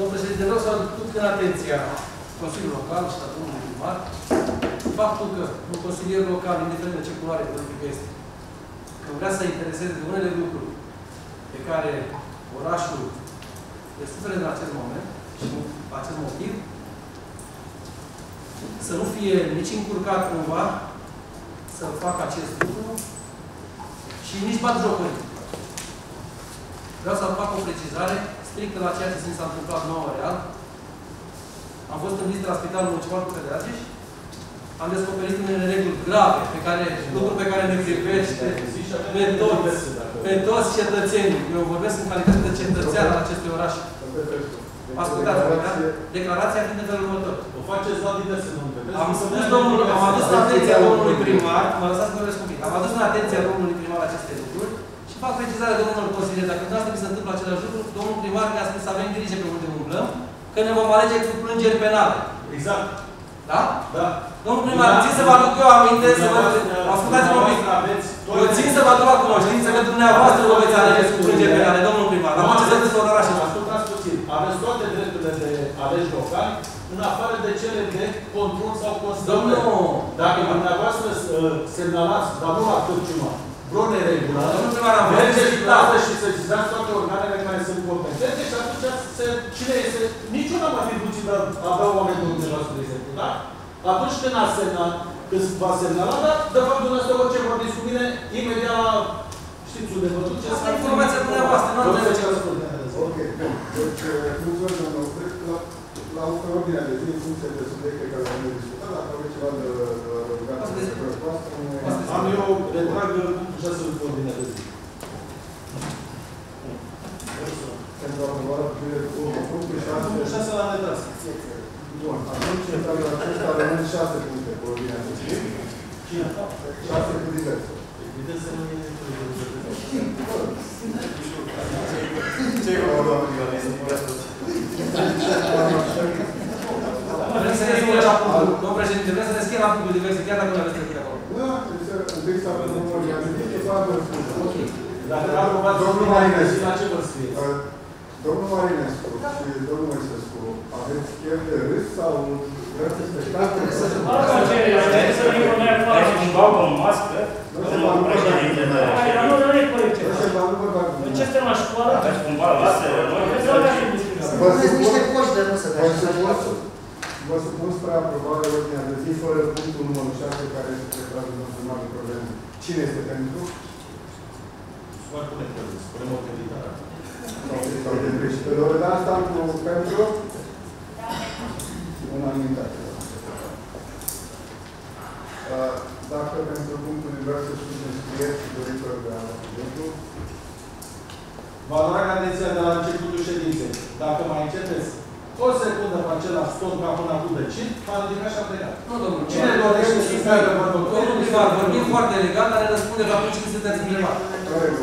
Domnul președinte, vreau să aduc în atenția Consiliului Local și a domnului primar faptul că un consilier local, indiferent de ce culoare politică este, că vrea să intereseze de unele lucruri pe care orașul le suferă în acest moment și în acest motiv, să nu fie nici încurcat cumva să facă acest lucru și nici bat jocuri. Vreau să fac o precizare strictă la ceea ce s-a întâmplat nouă real. Am fost în vizită la Spitalul Municipal cu Federațiș, am descoperit unele reguli grave, pe care, lucruri pe care ne privește pe toți, pe toți cetățenii. Eu vorbesc în calitate de cetățean al acestui oraș. Ascultați-mă, da? Declarația fiind de felul următor. O faceți la diverse nume. Am spus domnul, am adus în atenția domnului primar, mă lăsați să vorbesc un pic, am adus în atenția domnului primar aceste lucruri și fac precizare domnului consilier. Dacă nu asta mi se întâmplă același lucru, domnul primar ne-a spus să avem grijă pe unde umblăm, că ne vom alege cu plângeri penale. Exact. Da? Da. Domnul primar, țin să vă aduc eu aminte, să vă... Ascultați-mă un pic. Eu țin să vă aduc la cunoștință că dumneavoastră vă veți alege cu plângeri penale, domnul primar. Dar ce să despre orașul nostru. Ascultați puțin. Aveți toate drepturile de aleși locali, în afară de cele de control sau constatare. Domnul... Dacă dumneavoastră uh, semnalați, dar nu la cârciuma, vreo neregulă, Domnul primar, am mergeți vrut la asta și să zizați toate organele care sunt competente și atunci se, cine este, niciuna va fi ducit de a avea oameni dumneavoastră, de exemplu, da? Atunci când a semnat, când va semnala, dar de fapt dumneavoastră orice vorbiți cu mine, imediat la, știți unde vă duceți. Asta e informația dumneavoastră, nu Domnule, înțeleg ce ce vă spun. Ok, bun. Deci, mulțumesc, domnul Oprec, la, la ordinea de zi, în funcție de subiecte care am discutat, dacă aveți ceva de de adăugat Asta în este- legătură cu asta, nu e- asta este- Am eu retrag punctul 6 în ordinea de zi. pentru aprobarea cu privire cu punctul 6. Punctul 6 l-am retras. Bun, atunci, în felul acesta rămân 6 puncte pe ordinea de zi. Cine? 6 cu diverse. Vedeți să nu e Ce e o doamnă Ioane? Vrem să ne schimbe la punctul. Domnul președinte, vrem să ne schimbe la punctul diverse, chiar dacă nu aveți trecut acolo. Nu, trebuie să întâi să aprobăm ordinea de zi, să facă răspunsul. Ok. Dacă nu aprobați Domnul ordinea de Marinescu. zi, la ce vă scrieți? Uh, Domnul Marinescu și domnul Moisescu, aveți chef de râs sau vreți să spectacol? Asta ce e, să vină mai afară și bau o mască, domnul președinte. Hai, dar nu, nu e corect ce Nu faci. se va nu vă fac De ce suntem la școală? Dacă cumva lasă, noi Vreți să avem discuții. Vă Puneți niște supun, coși de nu să vă supun, vă supun spre aprobare ordinea de zi fără punctul numărul 6 care este prezentat în urmare probleme. Cine este pentru? Foarte necălăți. Spunem o creditare. Sau sau de greș? Pe Loredana stam cu pentru? Unanimitate. Uh, Dacă pentru punctul diverse sunt scrieri și doriți să de la cuvântul, Vă atrag atenția de la începutul ședinței. Dacă mai începeți o secundă pe același ton ca până acum de cit, m-a ridicat și a plecat. Nu, domnul Cine primar. dorește să meargă pe Domnul primar, vorbim foarte legal, dar ne răspunde la atunci când sunteți întrebat.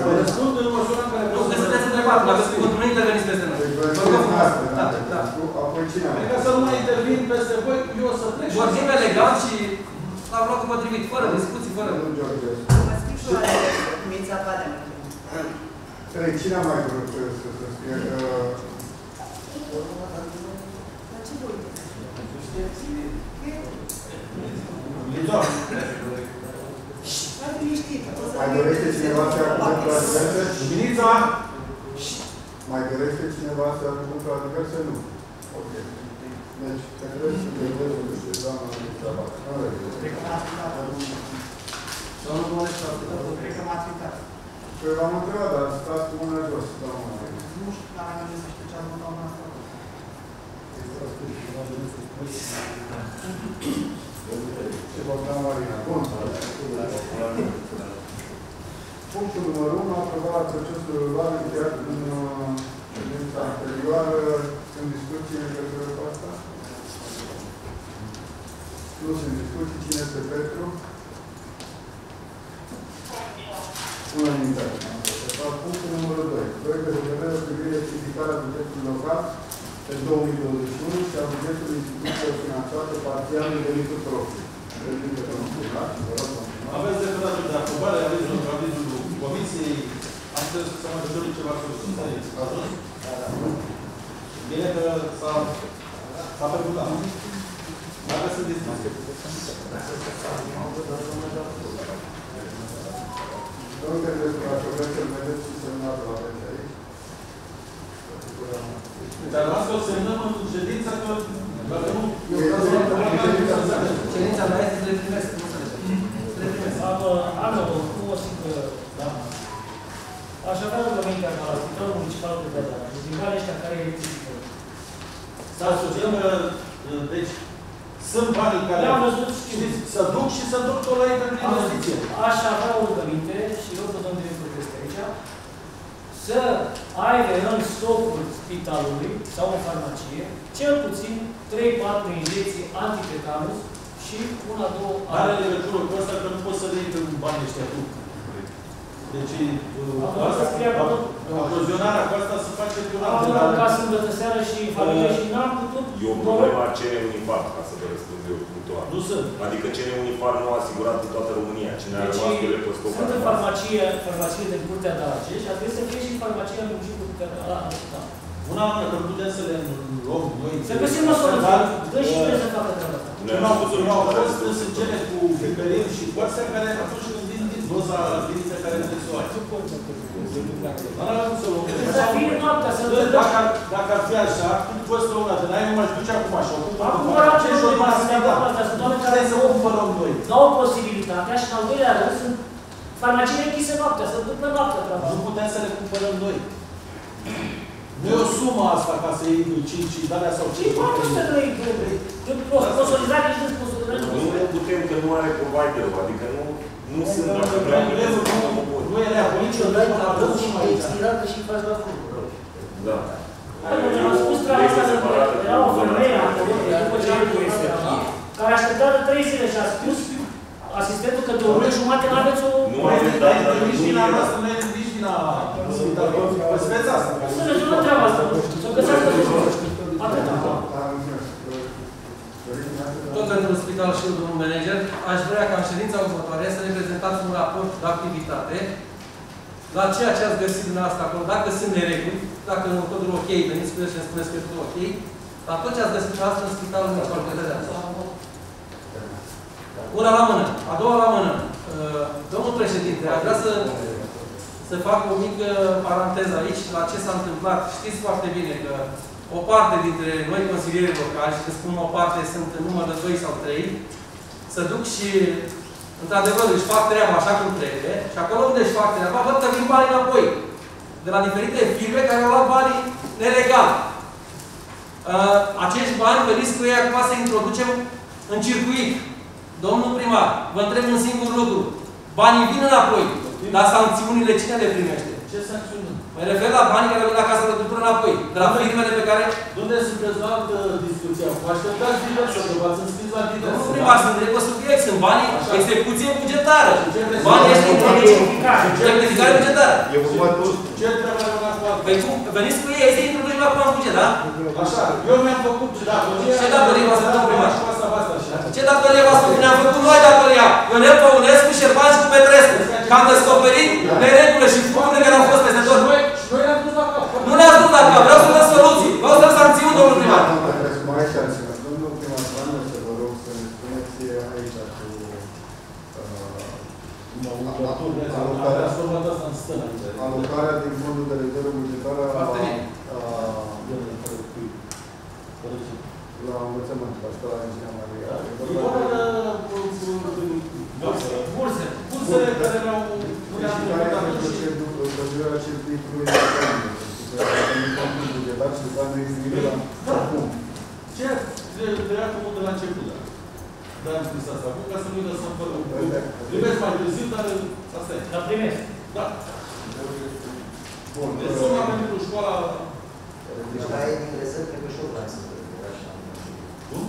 Vă răspund în măsura în care Nu, pot când să sunteți întrebat, nu aveți cuvântul, nu interveniți peste noi. Deci vă Vă rugăm scrieți frumos. noastră, Da, da. Apoi cine mai? Ca să nu mai intervin peste voi, eu o să plec și o să Vorbim legal și la locul potrivit, fără discuții, fără... Domnul George. Mă scriu și la Mința Badem. Trei, cine a mai vrut să să- să scrie? Uh, Dar ce voi? Lizoar. Mai liniștit. o să Mai fie dorește de- cineva să ia cuvântul la diverse? Luminița. Mai dorește cineva să ia cuvântul la diverse? Nu. Ok. Deci, pe trebuie să trebuie să știu, doamna Anita Bata. Nu are Cred că m-ați uitat. Domnul Bănești, a ascultat. Cred că m-ați uitat. Păi v-am întrebat, dar stați cu mâna jos, doamna. Nu știu care am gândit să știu ce a votat doamna asta. Ce Bogdan Marina. Bun. Punctul numărul 1, aprobarea procesului verbal încheiat în uh, ședința anterioară. Sunt discuții în legătură cu asta? Nu sunt discuții. Cine este pentru? Unanimitate. Punctul numărul 2. Proiect de hotărâre privind rectificarea bugetului local pe 2021 și a bugetului instituțiilor finanțate parțial de venitul propriu. Președinte, domnul Curat, vă rog, continuați. Aveți deputatul de aprobare, aveți un avizul comisiei. Am înțeles că s-a mai hotărât ceva solicitări. Ați văzut? Bine că S-a făcut da. Dacă sunt deschis. Domnul Petrescu, dacă vreți să-l vedeți și semnat la aveți aici. Dar asta o semnăm în ședința că dacă nu... Cerința mea este să le primesc, nu să le primesc. Să le primesc. Am, am cu o singură, da? Aș avea rugămintea ca la Spitalul Municipal de Belgrad, din banii ăștia care îi există. Să asociem, uh, deci, sunt banii care, Le-am văzut, știți, să duc și să duc tot la ei pentru investiție. Aș avea o rugăminte și rog pe domnul director că este aici, să aibă în stocul spitalului sau în farmacie cel puțin 3-4 injecții antitetanus și una, două Are legătură cu asta că nu poți să le iei pe banii ăștia tu. Deci, uh, Acum asta, să scrie acolo. aprovizionarea cu asta se face pe un Am alt venit dar- acasă în seară și în familie și n-am putut. Eu problema cere un infarct, ca să vă răspund eu punctual. Nu sunt. Adică cere un infarct nu asigurat în toată România. Cine a Deci, rămas cu ele pe stop sunt în farmacie, farmacie de Curtea de Argeș și ar trebui să fie și farmacia în municipiul Curtea de Argeș. Da. Una oamă, că putem să le luăm noi. Să găsim o soluție. Dar, Dă și uh, noi să facă treaba asta. Ce nu au fost, nu au fost, sunt cele cu piperin și cu astea care atunci când vin din doza liniță care trebuie să o ai. Dar nu să luăm. Să fie noaptea, să Bă, dă Dacă, ar- dacă ar fi așa, cum costă una, de n-ai nu mai duce acum așa. o cumpăr Acum după ora aceea, ce și o nu masă să mi-a dat. astea sunt oameni Care care să o cumpărăm noi? dau posibilitatea și în al doilea rând sunt farmaciile închise noaptea, să ducă noaptea treaba. Nu putem să le cumpărăm noi. Nu e o sumă asta ca să iei 5 și darea sau Și poate să trăi de sponsorizare și de sponsorizare. Nu putem că nu are provider adică nu, nu sunt Nu, dacă nu, vreau nu, să nu, mă pot. Nu e rea, nici o dai la dăm și mai expirată și faci la fund. Da. Am spus treaba asta să era o femeie acolo, după ce am este care aștepta de trei zile și a spus asistentul că de o oră jumate nu aveți o... Nu avem data, dar Nici nu vina e noastră, nu e nici vina spitalului. Păi speța asta. Să rezolvăm treaba asta, să găsească soluție. Atât. Tot pentru spital și eu, domnul manager, aș vrea ca în ședința următoare să ne prezentați un raport de activitate la ceea ce ați găsit din asta acolo, dacă sunt nereguli, dacă nu totul ok, veniți cu el și ne spuneți că e totul ok, la tot ce ați găsit asta în spitalul municipal de Vedeață. Una la mână. A doua la mână. Uh, Domnul președinte, aș vrea să, să fac o mică paranteză aici la ce s-a întâmplat. Știți foarte bine că o parte dintre noi consilieri locali, și când spun o parte, sunt în număr de 2 sau 3, să duc și, într-adevăr, își fac treaba așa cum trebuie și acolo unde își fac treaba, văd că vin banii înapoi. De la diferite firme care au luat banii nelegal. Uh, acești bani, veniți cu ei acum să introducem în circuit. Domnul primar, vă întreb un singur lucru. Banii vin înapoi, dar sancțiunile cine le primește? Ce sancțiuni? Mă refer la banii care vin la Casa de Cultură înapoi, de la firmele pe care... Unde sunteți la altă discuție? Vă așteptați diverse, că v-ați înscris la diverse. Domnul primar, sunt direct pe subiect, sunt banii Așa. execuție bugetară. Ce vreți? Banii ăștia introducem Rectificare. rectificare bugetară. E următor. Ce trebuie la cu altă? Păi cum? Veniți cu ei, este introducem acum în buget, da? Așa, eu mi-am făcut datoria. Ce datorie v-ați făcut, primar? Și asta, asta, așa. Ce datorie v-ați făcut? Ne-am făcut noi datoria. Ionel Păunescu, Șerban și cu Petrescu. Că am descoperit neregulile și furturile care au fost peste tot. Noi, și noi ne-am dus la cap. Nu ne-ați dus la cap, vreau să dăm soluții. Vreau să dăm sancțiuni, domnul primar. Mai este altceva. Domnul primar, vreau să vă rog să ne spuneți aici cu uh, Alocarea. Alocarea asta în stână. alocarea din fondul de rezervă bugetară la, Foarte bine. la învățământ, la școala Regina Maria. E E vorba vorba de de burse. Burse. Bursele care le-au nu le-am deci care făcut este atunci. procedu- procedura circuitului intern, pentru că avem fondul bugetar și după aceea execută la acum. Ce trebuia făcut de la început. da. Da, am scris asta acum, ca să nu-i lăsăm fără un Primesc mai târziu, dar asta e. Dar primesc. Da. Bun. Deci suma pentru școala... Deci aia e din rezerve pe și o bani să vă așa. Cum?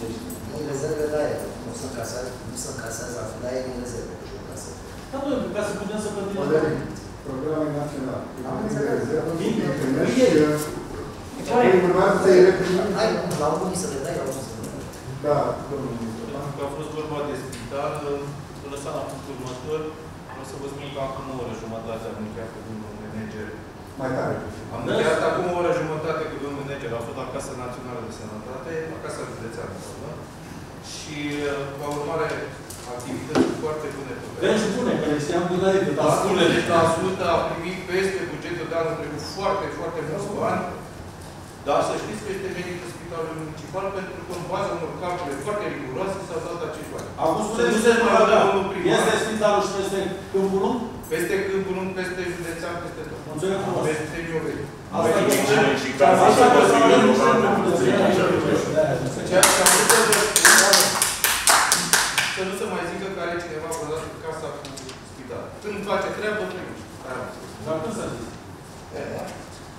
Deci din rezerve de aia. Nu se încasează, nu se încasează, dar e din rezerve pe și o casă. Da, bă, ca să putem să plătim Valerii, programe naționale. Am Din înțeles. rezervă, Din- primești, din- uh, apoi urmează să-i reprimi. Hai, la unii să le dai, la unii să le dai. Da, domnul ministru. Pentru că a fost vorba de spital, lăsat la punctul următor, o să vă spun că acum o oră jumătate am încheiat cu domnul manager. Mai tare. Am încheiat acum o oră jumătate cu domnul manager, a fost acasă Casa Națională de Sănătate, la Casa Județeană, doamnă, și uh, ca urmare activități foarte bune pe care Vrem spune că le știam dinainte, dar spune. Ascultă, 100% a primit peste bugetul de anul trecut foarte, foarte mulți bani, dar să știți că este meritul Spitalului Municipal pentru că în baza unor calcule foarte riguroase s-au dat acești bani. Acum Să spuneți nu că se mai dă da. domnul primar. Este spitalul și peste câmpul lung? Peste câmpul lung, peste județean, peste tot. Mulțumim frumos. Peste Mioveni. Asta e Și- și casa Asta și că să Consiliul avem Local niște pentru lucruri. Consiliul De-aia nu se- Ceea ce am vrut să vă spun, să nu se mai zică că are cineva vreodată casa cu spital. Când face treabă, primești. Aia am spus. Dar cum să zic?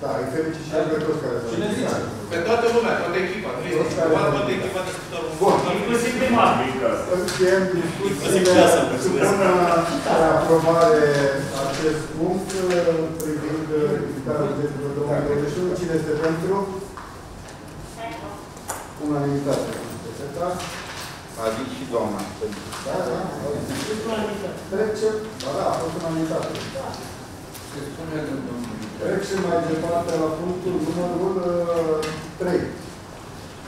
Da, îi felicit și pe toți care s-au Cine zice? implicat. Pe toată lumea, toată echipa. Nu este cineva, toată echipa de spitalul. Bun. Inclusiv primar. Din casă. Încheiem discuțiile. casă, Supun spre aprobare acest punct uh, privind uh, ridicarea bugetului 2021. Cine este pentru? Unanimitate. Secretar? A zis și doamna. Da, da. Unanimitate. Trecem. Ba da, a fost unanimitate. Se spune de domnul. Trecem mai departe la punctul numărul 3.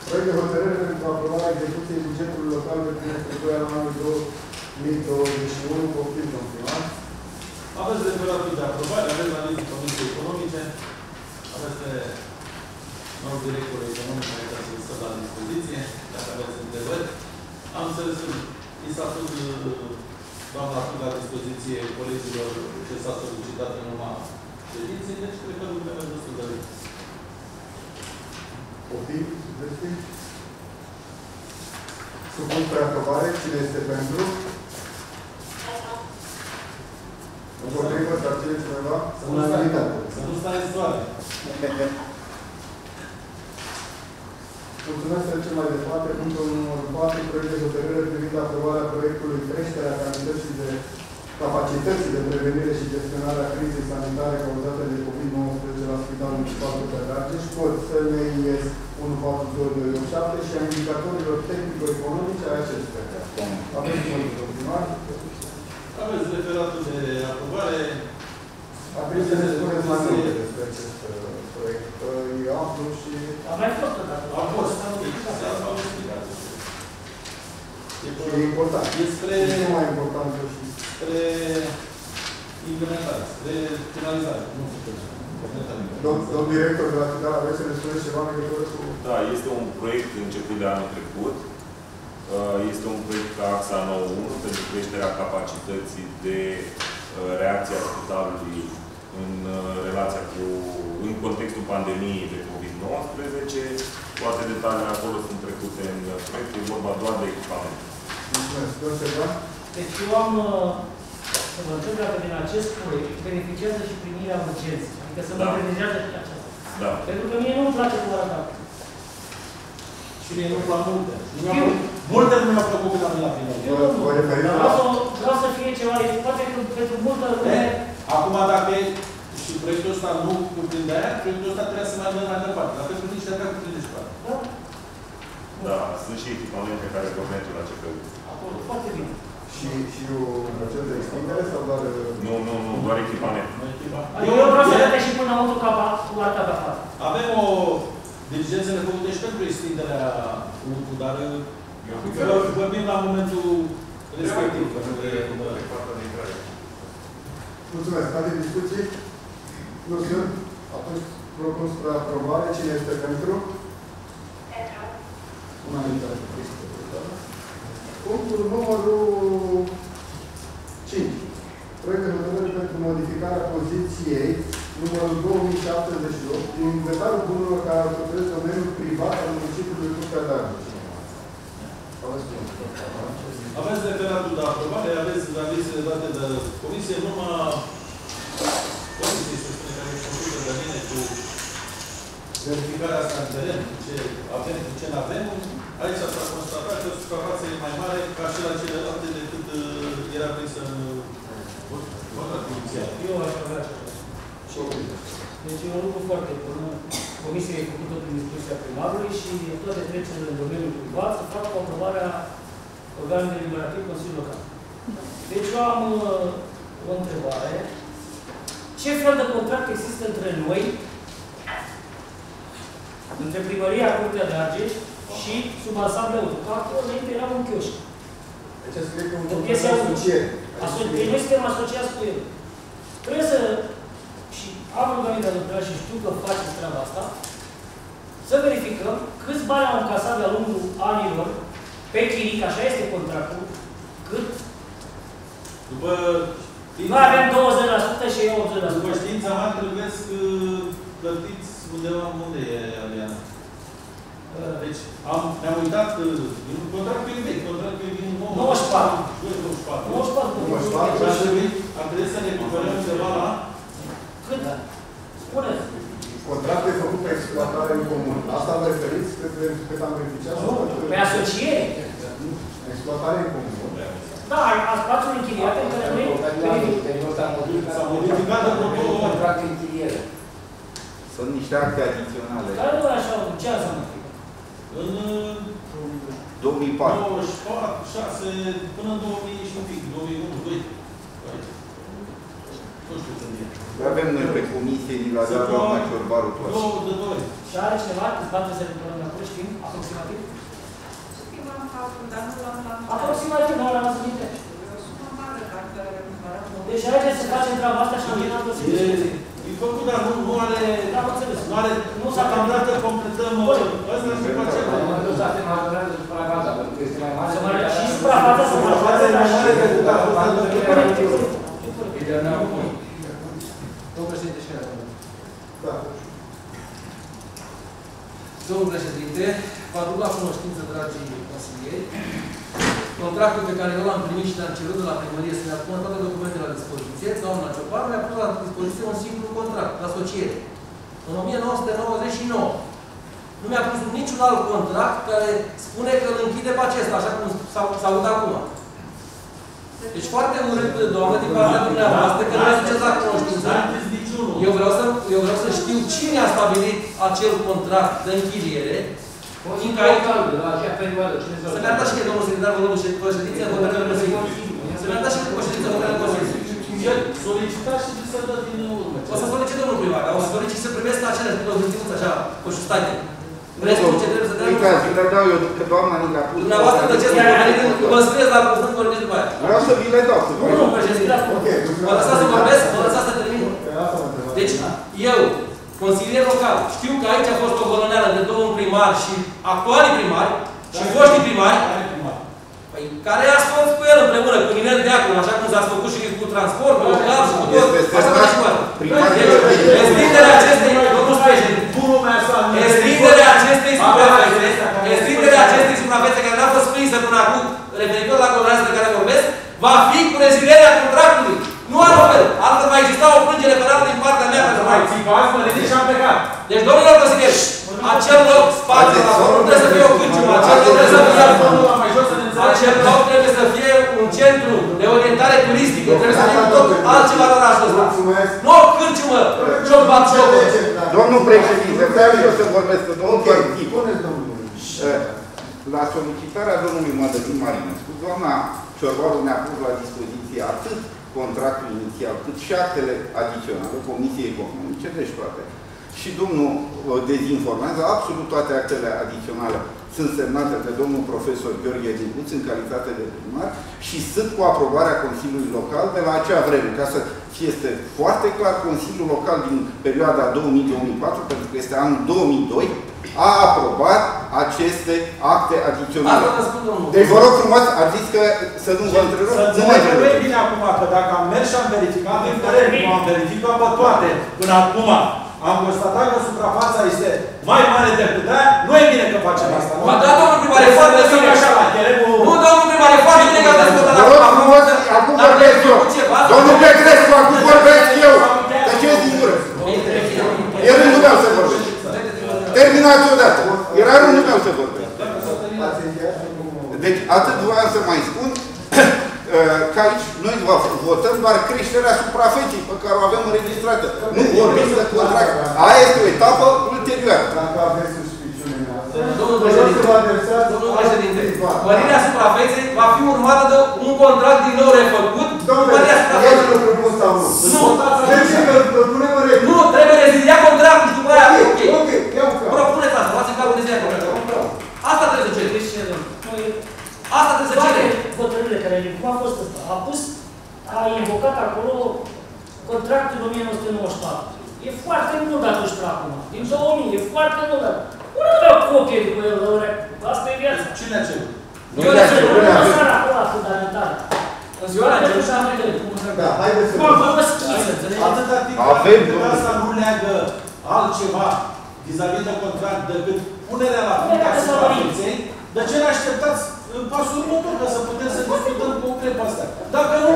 Proiect de hotărâre pentru aprobarea execuției bugetului local de trimestrul 2 al anului 2021, poftim, domnul primar. Aveți referatul de aprobare, aveți analiză Comisiei Economice, aveți pe nou director economic care trebuie să stă la dispoziție, dacă aveți întrebări. Am înțeles că i s-a pus uh, doamna pus la dispoziție colegilor ce s-a solicitat în urma ședinței, deci cred că lucrurile merg destul de bine. Poftim, sugestii? Supun spre aprobare. Cine este pentru? Împotrivă, să abține cineva? Să nu stai, Unanimitate. să nu stai soare. Mulțumesc, trecem mai departe. Punctul numărul 4, proiect de hotărâre privind aprobarea proiectului creșterea cantității de capacității de prevenire și gestionare a crizei sanitare cauzate de COVID-19 la Spitalul Municipal de Argeș, cod SNIS 142287 și a indicatorilor tehnico-economice a acestea. Aveți cuvântul, domnul primar. Aveți referatul de aprobare, Atunci să ne spuneți mai multe despre acest uh, proiect. Uh, E amplu și Am mai fost odată. a fost, Am explicat. s-a explicat. și e important. Despre, E cel mai important și spre implementare, spre finalizare, nu spre implementare. Domn- Domnul director de la Spital, aveți să ne spuneți ceva în legătură cu... Da, este un proiect început de anul trecut. Uh, Este un proiect ca AXA 91 pentru creșterea capacității de uh, reacție a spitalului în uh, relația cu, în contextul pandemiei de COVID-19. Toate detaliile acolo sunt trecute în uh, proiect, e vorba doar de echipament. Mulțumesc. Domnul Ștefan? Deci eu am uh, să mă întreb dacă din acest proiect beneficiază și primirea urgenței. Adică să mă Da. beneficiază și aceasta. Da. Pentru că mie nu-mi place cum arată. Și mie nu-mi plac multe. Nu mi-a Eu- plăcut- Multe nu mi-au plăcut când am venit la primărie. Eu nu, Vă referiți dar la- vreau să, vreau să fie ceva, poate că pentru multă lume, E, Acum, dacă e, și proiectul ăsta nu cuprinde aia, proiectul ăsta trebuie să meargă mai departe. Dar pentru niște atât cuprinde și pe aia. da, Da, sunt și echipamente care vor merge la CPU. Acolo, foarte bine. Și, și un proces de extindere sau doar... Nu, nu, nu, doar echipament. Adică eu vreau să vedem și până înăuntru capa cu arta de afară. Avem o diligență nefăcută și pentru extinderea lucru, dar că vorbim la momentul respectiv. pentru că e- Pe partea de intrare. Mulțumesc. Alte discuții? Nu sunt? Atunci propun spre aprobare. Cine este pentru? Unanimitate. Punctul numărul 5. Proiect de hotărâre pentru modificarea poziției numărul 2078 din inventarul bunurilor care alcătuiesc domeniul privat al municipiului Curtea de Argeș. Aveți cuvântul. Aveți referatul de aprobare, aveți avizele date de comisie, numai comisie să spune care e făcută de mine cu verificarea asta în teren, cu ce avem, cu ce nu avem. Aici s-a constatat că suprafața e mai mare ca și la celelalte decât uh, era prins în contractul inițial. Eu aș avea așa. Deci e un lucru foarte bun. Comisia a făcut tot prin discuția primarului și toate trecerile în domeniul privat să facă o aprobarea organului deliberativ Consiliul Local. Deci eu am uh, o întrebare. Ce fel de contract există între noi între primăria Curtea de Argeș și sub ansamblu auto. Că acolo înainte era un chioșc. Deci scrie că un O contract piesă de auto. asociere. Aso- Deci noi suntem asociați cu el. Trebuie să, și am rugat de lucrat și știu că faceți treaba asta, să verificăm câți bani au încasat de-a lungul anilor pe chiric, așa este contractul, cât După noi avem 20% și ei 80%. După știința mea, trebuie să plătiți undeva unde e Aliana. Deci, am, ne-am uitat, uh, în contractul e vechi, contractul e din 94. 94. 94. Și ar trebui, ar trebui să ne cumpărăm undeva la... Cât? Spuneți. Contract e făcut pe exploatare în comun. Asta vă referiți cât, cât am beneficiat? Nu, pe asociere. Exploatare în comun. Da, a spațiul închiriat în care noi S-a modificat apropo contract de închiriere. Sunt niște acte adiționale. Care nu e așa, ce înseamnă? în 2004. 94, 6, până în 2000 și un pic, 2001, 2. Nu știu când e. Avem noi pe comisie, ni l-a dat doamna Ciorbaru toate. Două de doi. Și are cineva câți bani trebuie să recuperăm de acolo, știm? Aproximativ? Schimbam calcul, dar nu l-am luat. Aproximativ, nu l-am să minte. O sumă mare, dacă recuperăm. Deci haideți să facem treaba asta și am venit să E, e făcut, dar nu, nu are... Am înțeles. Nu are... Nu s-a Deocamdată completăm... Ăsta și după aceea. Nu s-a majorat de suprafața, pentru că este mai mare. Să mai și suprafața să mai Suprafața e mai mare decât a fost anul E trecut. corect, e corect. E corect. E de la noi. Domnul președinte, și care Da. Domnul președinte, vă aduc la cunoștință, dragii consilieri, contractul pe care eu l-am primit și l-am cerut de la primărie să ne apună toate documentele la dispoziție, doamna Ciopan mi-a pus la dispoziție un simplu contract de asociere. În 1999. Nu mi-a pus niciun alt contract care spune că îl închide pe acesta, așa cum s-a- s-a auzit acum. Deci foarte urât, doamnă, din partea dumneavoastră, că nu mai duceți la cunoștință. N-am zis niciunul. Eu vreau, să, eu vreau să știu cine a stabilit acel contract de închiriere. Fiindcă ai calul de la acea perioadă, cine Să ne arătați și de domnul secretar, vă rog, și după ședința hotărârea Consiliului. Să ne arătați și după ședința hotărârea Consiliului. El solicita și să dă din urmă. O să solicit domnul primar, dar o să solicit să primesc acele pe o hârtiuță așa, cu șustate. Restul ce trebuie să dea Uite, zi le dau eu, că doamna ni le-a pus. Dumneavoastră tăceți, că veniți, vă scrieți la cuvânt, vorbiți după aia. Vreau să vi le dau. să Nu, vă- nu, președinte. Ok, Vă lăsați să vorbesc, vă lăsați să termin. Pe asta mă întrebați. Deci, eu, consilier local, știu că aici a fost o golăneală de domnul primar și actualii primari și foștii primari, Păi, care a spus cu el împreună, cu Minel Deacon, așa cum s-a făcut și cu transport, cu local și cu tot. Este Așa semnat mai departe. primar de Deci, ordine. extinderea acestei, domnul președinte, Bunul meu asta... extinderea acestei suprafețe, extinderea acestei suprafețe care n-a fost prinsă până acum, referitor la golăneală de care vorbesc, va fi cu rezilierea contractului. Nu altfel. Altfel va exista o plângere penală din partea mea pentru Mai mai țipați, mă ridic și am plecat. Deci, domnilor consilieri, acel loc spate la acolo nu trebuie să fie o cârciumă, acel loc trebuie să fie Domnul la mai jos să ne acel înțelegem. loc trebuie să fie un centru de orientare turistică, trebuie să fie cu totul altceva în orașul ăsta. Mulțumesc. Nu o cârciumă, joc bat jocul. Domnul președinte, vreau eu să vorbesc cu domnul Ok, Părtip. spuneți domnul. La solicitarea domnului Mădălin Marinescu, doamna Ciorbaru ne-a pus la dispoziție atât contractul inițial, cât și actele adiționale Comisiei Economice, deci toate. Și domnul uh, dezinformează, absolut toate actele adiționale sunt semnate de domnul profesor Gheorghe Dincuț în calitate de primar și sunt cu aprobarea Consiliului Local de la acea vreme. Ca să fie este foarte clar, Consiliul Local din perioada 2000-2004, pentru că este anul 2002, a aprobat aceste acte adiționale. Asta vă spun, domnul. Deci vă rog frumos, a zis că să nu vă întrerup, Să nu mă înțelegem noi întrerup. bine acum, că dacă am mers și am verificat, din părere, nu am verificat pe toate până acum. Am constatat că suprafața este mai mare decât aia, nu e bine că facem asta. nu? Ba da, domnul primar, e Trebuie foarte să lăsăm bine. așa la cheremul... Nu, domnul primar, e foarte bine că ați discutat Vă rog frumos, acum vorbesc eu. Domnul Petrescu, acum vorbesc eu. Tăceți din gură. E rândul meu să vorbesc. Terminați odată. Era rândul meu să vorbesc. Ați încheiat și cum- Deci atât voiam să mai spun că aici noi vo- votăm doar creșterea suprafeței pe care o avem înregistrată. Nu vorbim de contract. Aia este o etapă ulterioară. Dacă aveți suspiciune în asta. Domnul Vă rog președinte, să vă adresați Domnul președinte, altcuiva. mărirea suprafeței va fi urmată de un contract din nou refăcut. Domnule, Mărirea el suprafeței. îl propun sau nu? Nu. Deci că îl propunem în Nu, trebuie reziliat contractul și după aia, ok. Ok, iau ca. Propuneți asta. organizarea contractului. Asta trebuie să cerem. Deci, nu, e- Asta trebuie să toate cerem. hotărârile care le cum a fost ăsta, a pus, a invocat acolo contractul 1994. E foarte mult atunci până acum. Din 2000, e foarte mult. Nu avea copie cu el, lăure. Asta e viața. Cine a cerut? Eu le cer. Nu e seara acolo fundamentală. În ziua la cerut și am venit. Da, haideți să... Cum am făcut schiță, înțelegi? Atâta timp Avem, cât domnule. asta nu leagă altceva vis-a-vis de contract decât punerea la punct a Leagă salariul. suprafeței, de ce ne așteptați în pasul următor, ca să putem să discutăm concret pe asta? Dacă nu,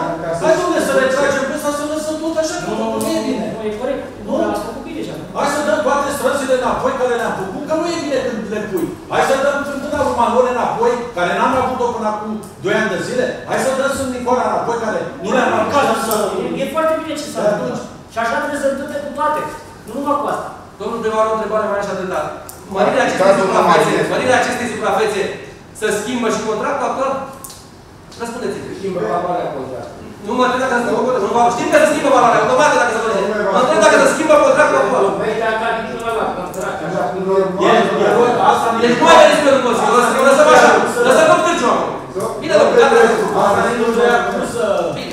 hai domnule să retragem pe asta, să lăsăm tot așa, că totul nu e bine. Nu e corect. Nu, Nu? ați făcut bine deja. Hai să dăm toate străzile înapoi care le-am făcut, că nu e bine când le pui. Hai să dăm fântâna lui Manole înapoi, care n-am avut-o până acum 2 ani de zile. Hai să dăm sunt Nicola înapoi, care nu le-am avut să... E, e foarte bine ce s-a De întâmplat. atunci. Și așa trebuie să întâmple cu toate. Nu numai cu asta. Domnul primar, o întrebare mai așa de dat. Mărirea acestei Cazul suprafețe, Marinescu. mărirea acestei suprafețe să schimbă și contractul actual? Răspundeți-mi. Schimbă valoarea contractului. Nu mă întreb dacă se schimbă contractul. Nu, Știm că se schimbă valoarea, automat dacă se face. Mă întreb dacă se schimbă contractul actual. Păi dacă niciuna la contract, așa cum E, e, rog, asta nu Deci nu mai veniți pe lângă Consiliu, lăsăm, lăsăm așa. Lăsăm tot cârciu acolo. Bine, domnule, gata. Asta nu vrea cum să...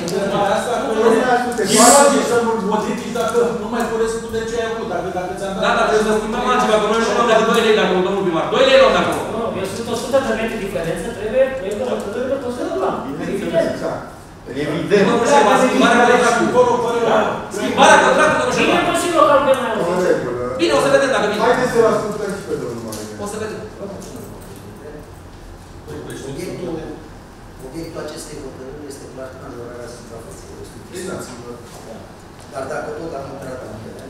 Întrebarea asta că e logic să nu modifici dacă nu mai corespunde ce ai avut, dacă, dacă ți-am dat... Da, dar trebuie să schimbăm altceva, că noi nu luăm decât 2 lei de acolo, domnul primar. 2 lei luăm de acolo. Nu, eu sunt 100 de metri diferență, trebuie, trebuie hotărâre de Consiliul Plan. Evident. Evident. Domnul șef, schimbarea contractului. Schimbarea contractului, domnul șef. Bine, Consiliul Local de mai În auzit. regulă. Bine, o să vedem dacă vine. Haideți să-l ascultăm și pe domnul Marinescu. O să vedem. Obiectul, obiectul acestei hotărâri este clar majorarea suprafeței respective. Dar dacă tot am intrat în ele,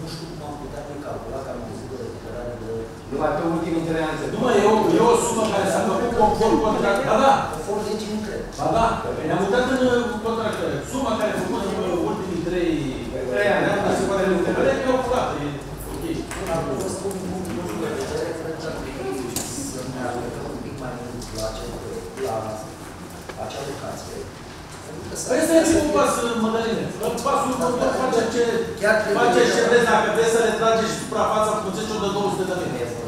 nu știu cum am putea noi calcula că am auzit de recuperare de numai pe ultimii trei ani. Nu, mă, e o, e o sumă care s-a făcut conform contract. Da, da. conform legii, nu cred. Ba da, ne-am uitat în uh, contract. Suma care a făcut în uh, ultimii trei Trei ani. ani, se poate recuperare, e o furată. E ok. A fost un punct de vedere, cred că ar trebui să ne aplicăm un pic mai mult la, acel proiect, la acea locație. Pentru că s-a- Păi să ți un pas, Mădăline. Că Pasul următor face ce, Chiar trebuie face ce să- vreți. Dacă vreți să retrageți suprafața, puteți o de 200 de metri.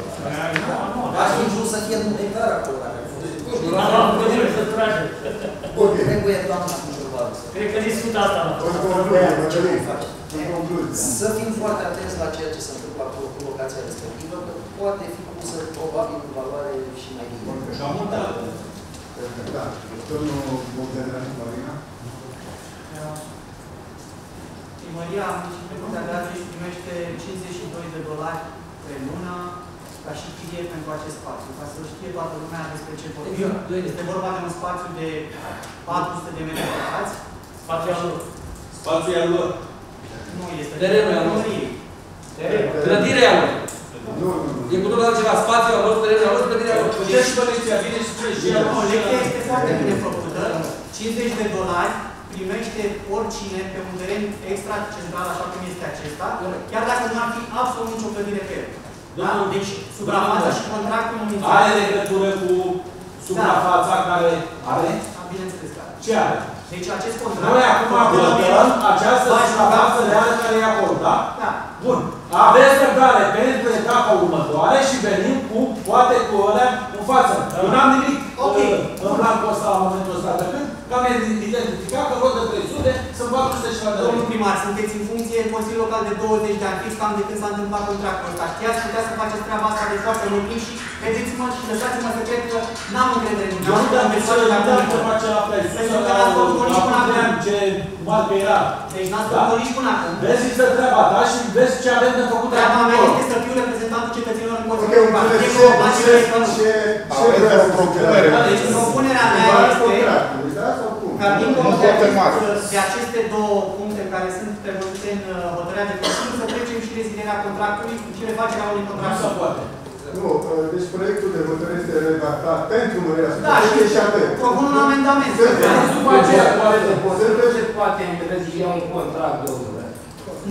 Atunci nu să fie numai clar acolo, dacă nu Nu am făcut să trage. Bun, trebuie doamna Cușurbaru să Cred că discută asta. la- În concluzie, Mădălin, în concluzie. Să fim foarte atenți la ceea ce se întâmplă acolo cu locația respectivă, că poate fi pusă probabil în valoare și mai bine. Și am multe altele. Da. Domnul Bogdan Marina. Primăria Municipalitatea de Argeș primește 52 de dolari pe lună ca și chirie pentru acest spațiu, ca să știe toată lumea despre ce vorbim. Exact. Este vorba de un spațiu de 400 de metri pătrați. Spațiul al lor. Spațiul e al lor. Nu este Terenul e al lor. primăriei. Clădirea lor. Nu, nu, nu. E cu totul altceva. Spațiul al lor, terenul al lor, clădirea lor. Ce și colecția vine și ce și Nu, lecția este foarte bine făcută. 50 de dolari primește oricine pe un teren extra central, așa cum este acesta, chiar dacă nu ar fi absolut nicio clădire pe el. Da? Domnul- Deci, suprafața și contractul Are municipal. legătură cu suprafața care are? Da, bineînțeles că are. Ce are? Deci acest contract... Noi acum acordăm această Va suprafață reală care e acolo, da? Da. Bun. Aveți răbdare pentru etapa următoare și venim cu, poate cu alea în față. Eu n-am nimic Ok. uh, în blancul ăsta la momentul ăsta, decât că am identificat că rog de 300 sunt 400 și la de Domnul lei. primar, sunteți în funcție în Consiliul Local de 20 de ani, fix cam de când s-a întâmplat contractul ăsta. Știați, puteți să faceți treaba asta de foarte mult timp și vedeți-mă și lăsați-mă să cred că n-am încredere în Eu nu dumneavoastră, dăm veți să face nu treaba dăm bună. să face la preț. Pentru că n-ați făcut nici până acum. ce marcă era. Deci n-ați Da. făcut nici până acum. Vezi să treaba ta și vezi ce avem de făcut Treaba mea acolo. este să fiu reprezentantul cetățenilor în Ok, Consiliul Local. înțeleg Deci, ce, vă place ce, că nu. ce, ce Aveți vrea o să propunere. zică? Deci propunerea mea Schimbarea este contractului, da? Sau cum? ca dincolo Nu de, foarte mare. acest- de aceste două puncte care sunt prevăzute în uh, hotărârea de Consiliu, să trecem și rezilierea contractului și refacerea unui Nu contract. se poate. Nu, uh, deci proiectul de hotărâre este redactat pentru mărirea Da, suprafeței și și atât. propun un amendament. Se După aceea, poate. Nu se poate întrezilia un contract, domnule.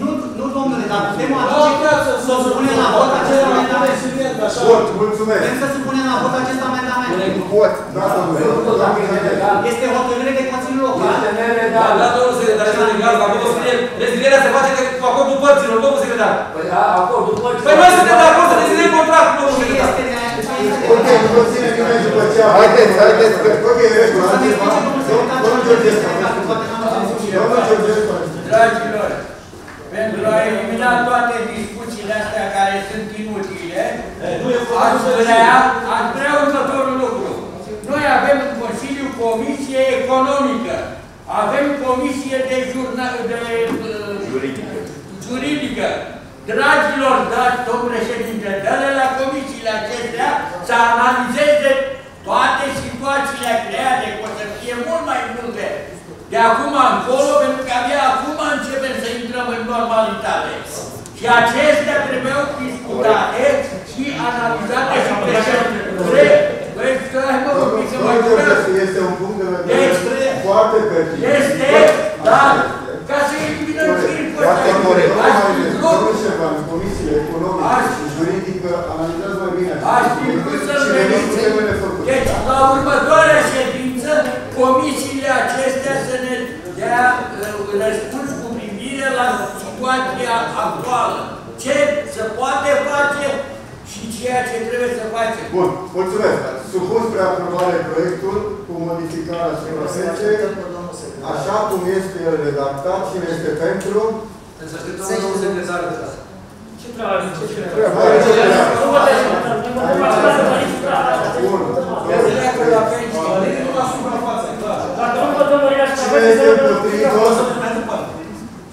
Nu, nu domnule, dar putem Da, aduce vreau să să supunem la vot acest amendament. Așa. Bun, mulțumesc. Putem să supunem la vot acest amendament. Pot. Da, domnule. Tot dacă e legal, Este hotărâre de Consiliul Local. este Da, nelegal. da, domnul secretar, este legal, că acolo scrie, rezilierea se face este dat. Păi acordul părții... Păi noi suntem de acord să ne contractul, domnul secretar. Ok, nu ține nimeni după ce am... Haideți, haideți, că... Ok, regulă. Domnul Georgescu. Domnul Georgescu. Dragilor, pentru a elimina toate discuțiile astea care sunt inutile, aș vrea, aș vrea următorul lucru. Noi avem în Consiliu Comisie Economică, avem Comisie de, jurna, de juridică juridică. Dragilor, dragi domn președinte, dă-le la comisiile acestea să analizeze toate situațiile create, că o să fie mult mai multe de acum încolo, pentru că abia acum începem să intrăm în normalitate. Și acestea trebuiau discutate și analizate și președinte. Băi, stai mă, un pic să mă Foarte curăț. pertinent, Este un punct de vedere Deci, foarte pertinent. Este, dar, ca să eliminăm circul Foarte ăsta, corect. aș fi vrut Domnul Șerban, în comisiile economice Aș- și juridică analizează mai bine Aș aceste fi vrut subiecte să-l și veniți cu veniți. temele făcute. Deci, la următoarea ședință, comisiile acestea să ne dea uh, răspuns cu privire la situația actuală. Ce se poate face și ceea ce trebuie să facem. Bun, mulțumesc. Supun spre aprobare proiectul cu modificarea suprafeței, așa cum este el redactat, cine este pentru? Să știți, domnul secretar de stat. Ce trebuie? Ce Prea trebuie? mare, ce vrea. Nu vă dați seama, nu vă dați seama, aici, da, da, da. Bun. Că pleacă la pensie. Nu la suprafață, clar. Dacă nu vă dăm mărirea și Cine este împotrivă? Mai departe.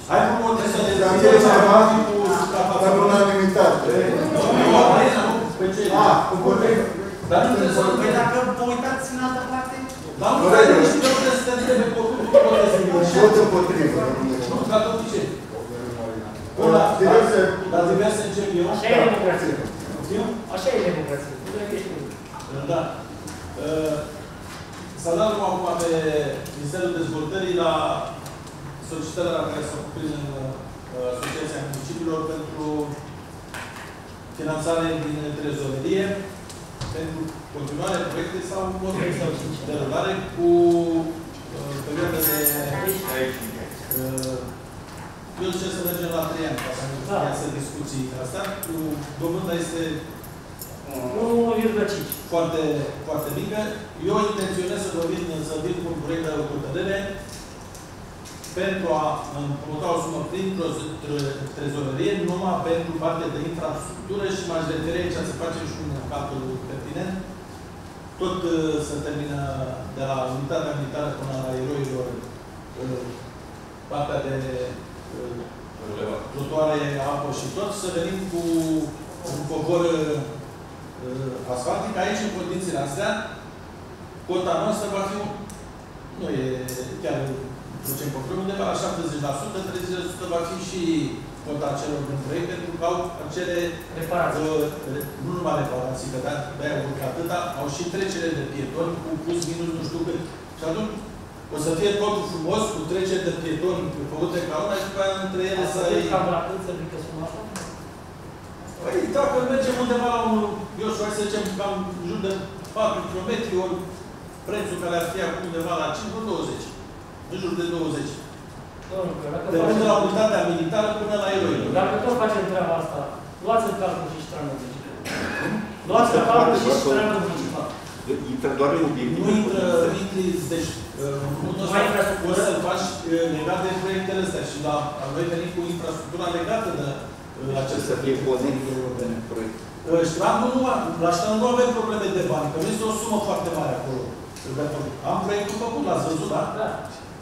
Hai cu multe să ne Să fie ceva cu suprafață. în unanimitate. Nu, Marina, nu, pe ce? A, împotrivă. Dar nu trebuie să Păi dacă vă uitați în altă parte, Dar nu stai nici nu trebuie să te întrebe pe oricum tu poți să Vot împotrivă. Nu, dar tot ce? Bun, la diverse... La diverse încep eu. Așa e democrația. Știu? Așa e democrația. Nu trebuie ești unul. Da. Uh, S-a dat drumul acum pe Ministerul Dezvoltării la solicitarea la care s-a făcut în uh, Asociația Municipiilor pentru finanțare din trezorerie pentru continuare proiecte sau orice sau derulare cu uh, perioadă de uh, eu ce să mergem la 3 ani ca să nu Da. iasă discuții astea. Cu dobânda este Nu 1,5. foarte, foarte mică. Eu intenționez să vă vin, să vin cu un proiect de hotărâre pentru a împrumuta o sumă prin tre- tre- trezorerie, numai pentru partea de infrastructură și m-aș referi aici să facem și un calcul pertinent. Tot uh, se termină de la unitatea militară până la eroilor uh, partea de uh, trotuare, apă și tot, să venim cu un cobor uh, asfaltic. Aici, în condițiile astea, cota noastră va fi, un- nu e chiar procent conform, undeva la 70%, 30% va fi și cota celor din proiect, pentru că au acele, Reparații. uh, re- nu numai reparații, că de- de-aia au urcat atâta, au și trecere de pietoni cu plus minus nu știu cât. Și atunci o să fie totul frumos, cu trecere de pietoni făcute ca una și după aia între ele să Asta e cam la cât să ridică suma asta? Păi dacă mergem undeva la un, eu știu, hai să zicem, cam în jur de 4 km, ori prețul care ar fi acum undeva la 5, vreo 20. În jur de 20. Domnul, că dacă De până la facem- unitatea militară până la eroi. Dacă tot facem treaba asta, luați în calcul și stranul municipal. Luați în calcul și stranul municipal. Intră doar în Nu obiective. intră, intri, deci, uh, nu Mai o infrastructură? să-l faci uh, legat de proiectele astea și la, noi venim cu infrastructura legată de uh, aceste Să fie proiecte conect. europene. Uh, Ștramul nu, a- la Ștram nu avem probleme de bani, că nu este o sumă foarte mare acolo. Am proiectul făcut, l-ați văzut, da? Da.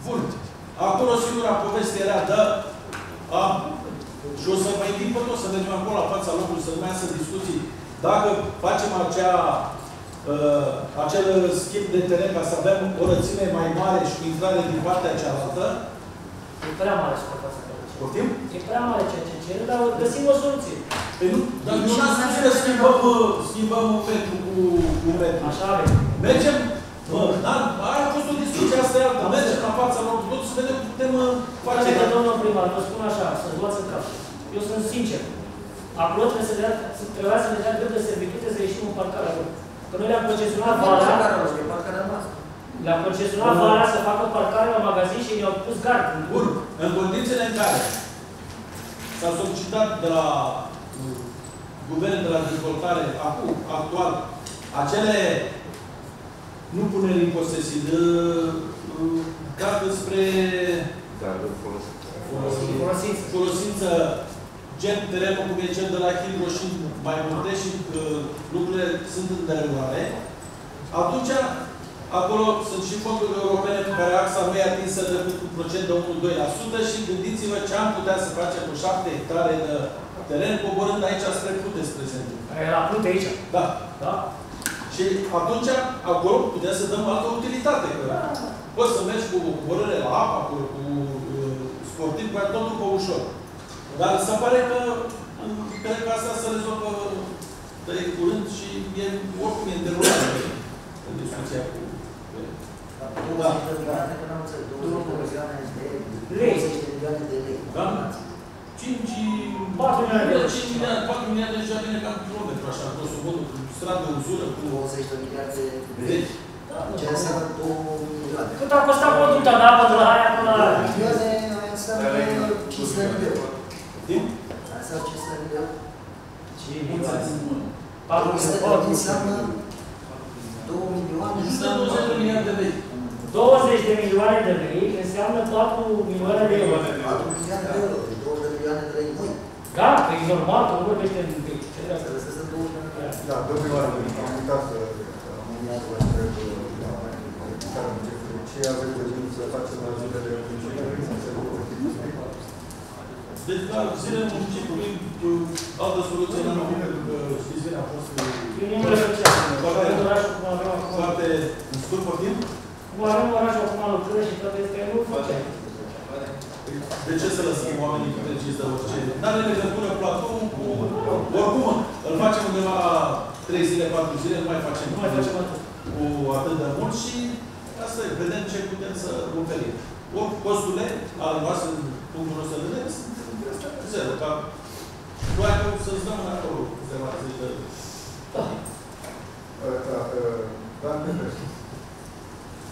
Bun. Acolo singura poveste era de a, și o să mai invit pe toți să mergem acolo la fața locului, să nu mai iasă discuții. Dacă facem acea, uh, acel schimb de teren ca să avem o rățime mai mare și cu intrare din partea cealaltă, E prea mare suprafața care ce. poftim? E prea mare ceea ce cere, dar găsim o soluție. Păi nu, dar nu n-am spus că schimbăm, uh, schimbăm un metru cu un metru. Așa avem. Mergem, mă, dar aia a fost o discuție, asta e alta. Mergem la fața locului, tot să vedem cum putem uh, face. Face că domnul primar, vă spun așa, să-ți luați în cap. Eu sunt sincer. Acolo trebuie să dea, să- trebuia să ne dea drept de servitute să ieșim în parcarea acolo. Că noi le-am concesionat vara, le-am concesionat vara să facă parcare la magazin și ne-au pus gard. Bun, în condițiile în care s-a solicitat de la uh, guvern de la dezvoltare, acum, actual, acele nu puneri în posesie, de uh, carte spre Dar îl folosesc. uh, Folosință. folosință gen terenul cum e cel de la Hidro și mai multe și uh, lucrurile sunt în derulare, atunci acolo sunt și fonduri europene pe care axa nu e atinsă decât cu procent de 1-2% și gândiți-vă ce am putea să facem cu 7 hectare de teren, coborând aici spre Plute, spre exemplu. Era plute aici. Da. Da? Și atunci, acolo putem să dăm altă utilitate. Că poți să mergi cu o coborâre la apă, acolo, cu uh, sportiv, cu totul pe ușor. Dar se pare că uh, cred că asta se rezolvă de curând și e, oricum e în derulare în discuția cu... Da. milioane, că n-am înțeles, 20 de milioane de Lei. 20 de milioane de lei. Da? 5 4 milioane de lei. 5 milioane, 4 milioane deja vine cam kilometru, așa, grosomodo, cu stradă, uzură, cu 20 de miliarde de lei. Deci, Ce înseamnă 2 milioane? Cât a costat conducta de apă de la aia până la aia? Milioane înseamnă 500 de lei. Timp? Înseamnă 500 de lei. Ce Patru 500 de milioane. lei înseamnă 2 milioane. 120 de milioane de lei. 20 de milioane de lei înseamnă 4 milioane de euro. 4 milioane de euro, deci 20 de milioane de lei noi. Da, că e normal, că nu vorbește în pe ce Să găsesc 2 milioane de lei. Da, domnul Ioan, am uitat să am uitat să vă întreb la care bugetului. Ce aveți de gând să facem la zilele municipale? Să se bucure. Deci, da, zilele municipiului, uh, altă soluție n-am avut, pentru că, știți bine, a fost uh, Uniunile sociale. În orașul cum avem acum. foarte în scurt timp. Cum avem orașul acum lucrări și toate astea, nu face. De ce să lăsăm oamenii cu decizi de orice? N-are legătură platoul cu... Oricum, îl facem undeva la 3 zile, 4 zile, nu mai facem, Nu mai facem atât. cu atât de mult și asta e, vedem ce putem să oferim. Ori costurile ale noastre, în punctul nostru de vedere, sunt astea zero, ca doar că să-ți dăm acolo câteva zile. Da, Dan Petrescu.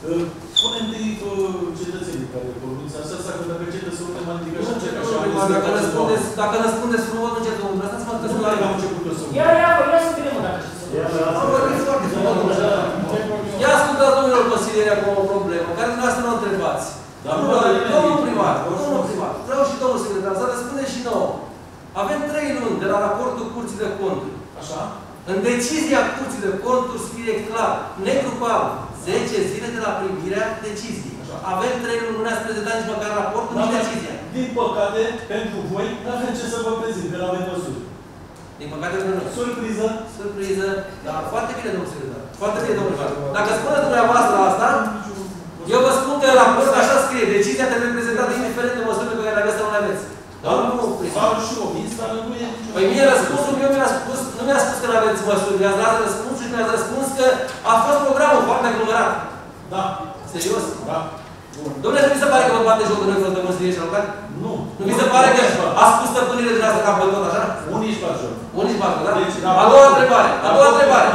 Uh, Spune întâi uh, cetățenii care vorbiți asta, asta că dacă cetă să urme mai ridică și încerc așa. Dacă răspundeți, dacă răspundeți frumos, nu încerc domnul. Lăsați-mă că Nu sunt care la am început eu să Ia, ia, ia să vedem dacă ce să Am vorbit foarte frumos. Ia ascultați domnilor consilieri acum o problemă, care dumneavoastră nu o întrebați. Dar nu Domnul- are nimeni. Domnul primar, domnul primar, vreau și domnul secretar să răspundeți și nouă. Avem trei luni de la raportul Curții de Conturi. Așa? În decizia Curții de Conturi scrie clar, negru pe alb, 10 zile de la primirea deciziei. Avem trei luni, nu ne-ați prezentat nici măcar raportul, nici decizia. Din păcate, pentru voi, nu avem ce să vă prezint, că nu avem măsuri. Din păcate, nu. Surpriză. Surpriză. Da, foarte bine, domnul secretar. Foarte bine, domnul primar. Dacă spuneți dumneavoastră asta, eu vă spun că raport așa scrie. Decizia trebuie prezentată indiferent de măsurile pe care le aveți sau nu le aveți. Da, nu, Sau și o vis, dar nu e nicio... Păi mie răspunsul meu mi-a spus, nu mi-a spus că nu aveți măsuri, mi-a dat răspunsul și mi-a răspuns că a fost programul foarte aglomerat. Da. Serios? Da. Domnule, nu mi se pare că vă bate joc de noi fără consilieri și locali? Nu. Nu mi se pare că a spus stăpânire de asta cam pe tot, așa? Unii își fac joc. Unii își bagă, da? Deci, a doua întrebare, a doua întrebare.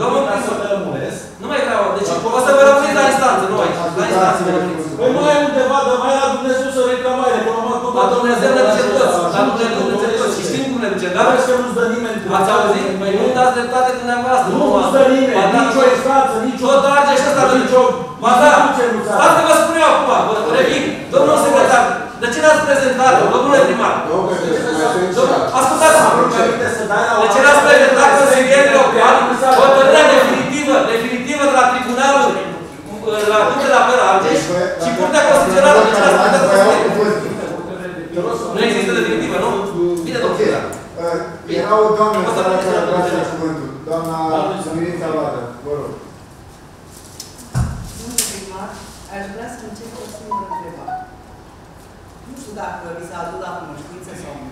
Domnul ca să primar, te lămuresc. nu mai vreau, deci o să vă rămâniți la instanță, nu aici. La instanță vă rămâniți. Păi nu ai undeva, dar mai la Dumnezeu să reclamai, reclamat tot. La Dumnezeu ne duce toți, la Dumnezeu ne duce toți și știm cum ne duce, da? Dar să nu-ți dă nimeni. Ați auzit? Păi nu dați dreptate dumneavoastră. Nu îți dă nimeni, Ba da, nici o instanță, nici o... Tot arge și ăsta de nicio... Ba da, instituție nu ți-a- stați că vă spun eu acum, vă revin. Domnul secretar, de ce n-ați prezentat, domnule primar? Ascultați-mă. De ce n-ați prezentat consilierii locali hotărârea definitivă, definitivă de la tribunalul la Curtea de Apel Argeș și Curtea Constituțională de ce n-ați prezentat consilierii? Nu există definitivă, nu? Bine, domnul secretar. Era o doamnă în sala care vrea să ia cuvântul. Doamna Mirita Vadă, vă rog. Domnule primar, aș vrea să încep o singură întrebare. Nu știu dacă vi s-a adus la cunoștință sau nu,